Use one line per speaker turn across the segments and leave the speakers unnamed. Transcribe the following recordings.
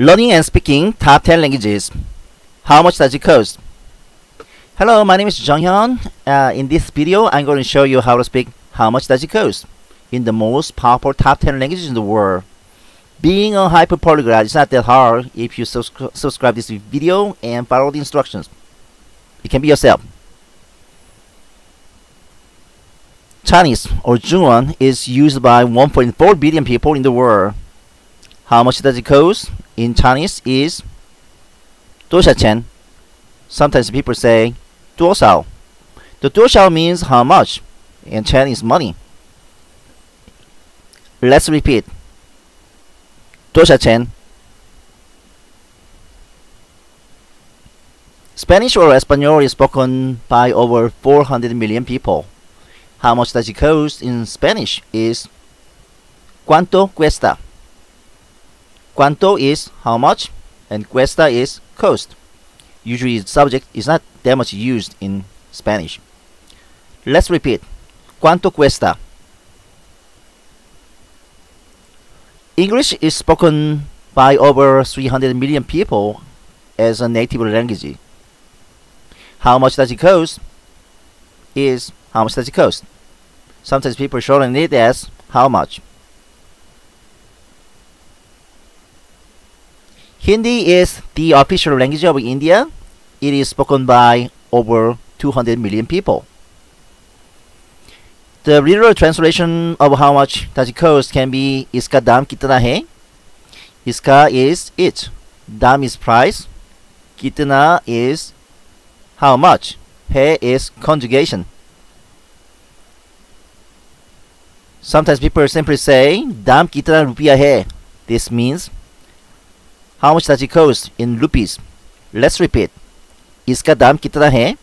Learning and speaking top 10 languages. How much does it cost? Hello, my name is Jung Hyun. Uh, in this video, I'm going to show you how to speak how much does it cost in the most powerful top 10 languages in the world. Being a hyper polyglot is not that hard if you subscri subscribe this video and follow the instructions. You can be yourself. Chinese or Zhongwen is used by 1.4 billion people in the world. How much does it cost? In Chinese is 多少钱? Sometimes people say 多少. The 多少 means how much, and Chinese money. Let's repeat. 多少钱? Spanish or Espanol is spoken by over 400 million people. How much does it cost in Spanish is ¿Cuánto cuesta? ¿Cuánto is how much and cuesta is cost. Usually the subject is not that much used in Spanish. Let's repeat. ¿Cuánto cuesta? English is spoken by over 300 million people as a native language. How much does it cost? Is how much does it cost? Sometimes people shorten it as how much. Hindi is the official language of India. It is spoken by over 200 million people. The literal translation of how much does it cost can be Iska dam kitna hai? Iska is it. Dam is price. Kitna is how much. Hai is conjugation. Sometimes people simply say dam kitna rupiah hai. This means how much does it cost in rupees? Let's repeat. इसका दाम कितना है?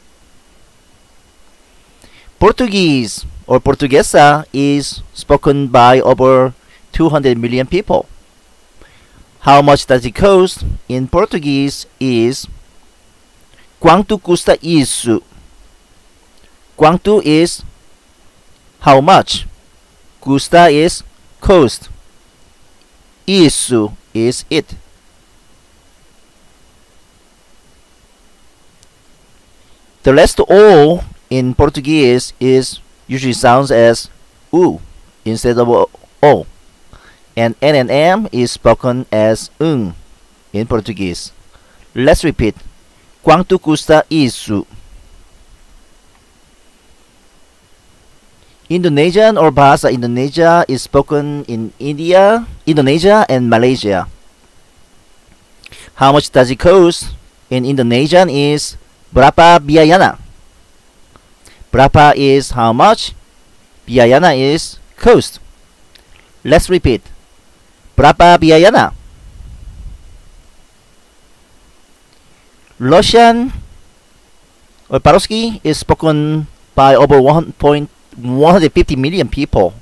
Portuguese or Portuguesa is spoken by over 200 million people. How much does it cost in Portuguese is Quanto custa isso? Quanto is how much? Custa is cost. Isso is it. The last O in Portuguese is usually sounds as U instead of O. And N and M is spoken as UM in Portuguese. Let's repeat. Quanto custa isso? Indonesian or Bahasa Indonesia is spoken in India, Indonesia, and Malaysia. How much does it cost? In Indonesian is Berapa biayana? Berapa is how much? Biayana is cost. Let's repeat. Berapa biayana? Russian or Paroski is spoken by over 1.150 million people.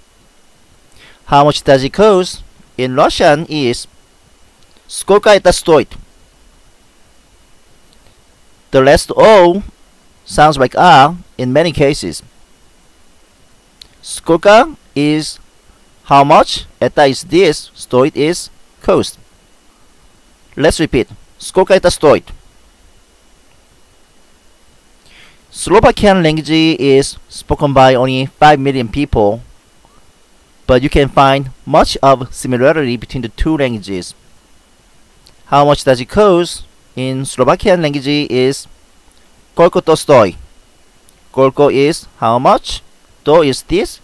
How much does it cost? In Russian is Сколько это стоит? The last O sounds like R in many cases. Skoka is how much, eta is this, stoit is cost. Let's repeat. Skoka eta stoit. Slovakian language is spoken by only 5 million people, but you can find much of similarity between the two languages. How much does it cost? In Slovakian language is Koľko to stojí? Koľko is how much? To is this.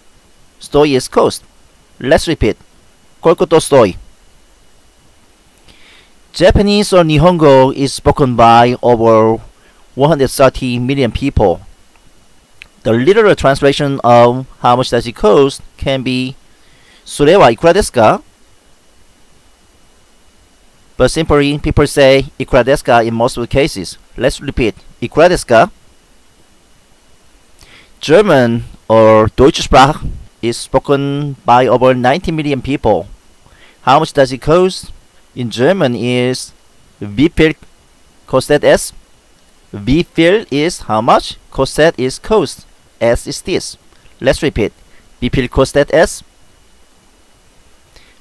Stojí is cost. Let's repeat. Koľko to stojí? Japanese or Nihongo is spoken by over 130 million people. The literal translation of how much does it cost can be それはいくらですか but simply, people say Ikuradesca in most of the cases. Let's repeat, Ikuradesca. German or "Deutschsprach" is spoken by over 90 million people. How much does it cost? In German is wie viel kostet es? Wie viel is how much? Kostet is cost. S is this. Let's repeat. Wie viel kostet es?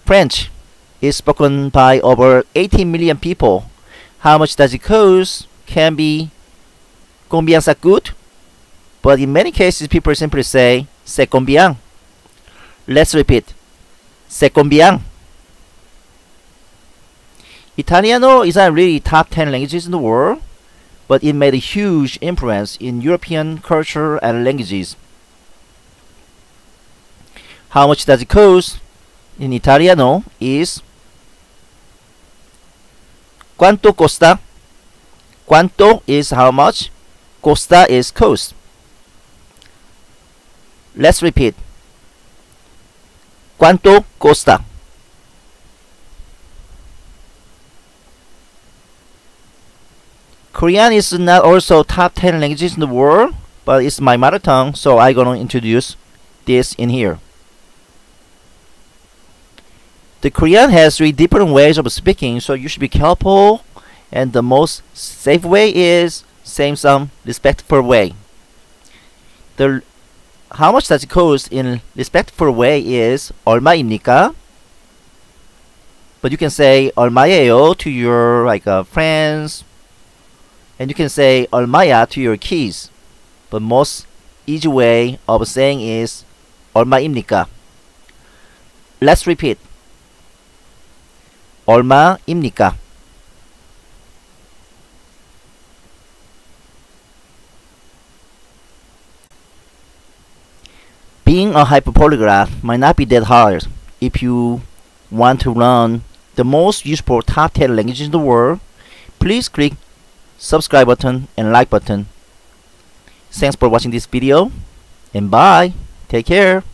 French is spoken by over 18 million people. How much does it cost? Can be ça coûte? But in many cases, people simply say c'est combien. Let's repeat. C'est combien. Italiano is not really top 10 languages in the world, but it made a huge influence in European culture and languages. How much does it cost? In Italiano is ¿Cuánto costa? ¿Cuánto is how much? Costa is cost. Let's repeat. ¿Cuánto costa? Korean is not also top 10 languages in the world, but it's my mother tongue, so I'm gonna introduce this in here. The Korean has three different ways of speaking, so you should be careful. And the most safe way is saying some respectful way. The how much does it cost in respectful way is 얼마입니까? But you can say 얼마예요 to your like uh, friends, and you can say 얼마야 to your kids. But most easy way of saying is 얼마입니까? Let's repeat. 얼마입니까? Being a hyperpolyglot might not be that hard if you want to learn the most useful top 10 languages in the world. Please click subscribe button and like button. Thanks for watching this video and bye. Take care.